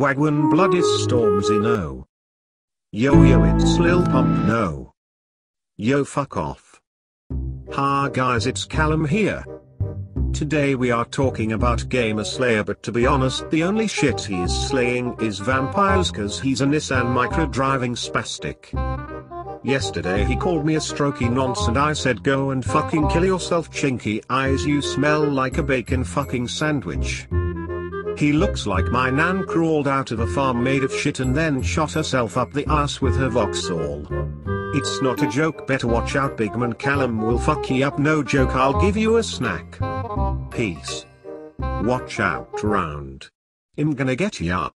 Wagwan blood is Stormzy no. Yo yo it's Lil Pump no. Yo fuck off. Ha guys it's Callum here. Today we are talking about Gamer Slayer but to be honest the only shit he is slaying is vampires cause he's a Nissan Micra driving spastic. Yesterday he called me a strokey nonce and I said go and fucking kill yourself chinky eyes you smell like a bacon fucking sandwich. He looks like my nan crawled out of a farm made of shit and then shot herself up the ass with her Vauxhall. It's not a joke better watch out Bigman Callum will fuck you up no joke I'll give you a snack. Peace. Watch out round. I'm gonna get ya.